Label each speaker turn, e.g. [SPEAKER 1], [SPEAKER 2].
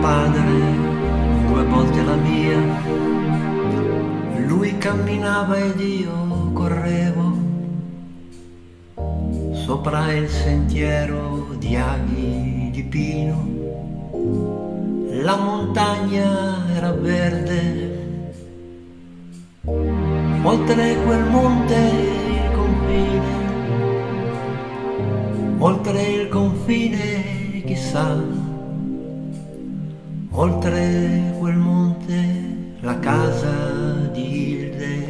[SPEAKER 1] padre, due volte la mia. Lui camminava ed io correvo sopra il sentiero di aghi di pino. La montagna era verde, oltre quel monte il confine, oltre il confine chissà oltre quel monte la casa di Hilde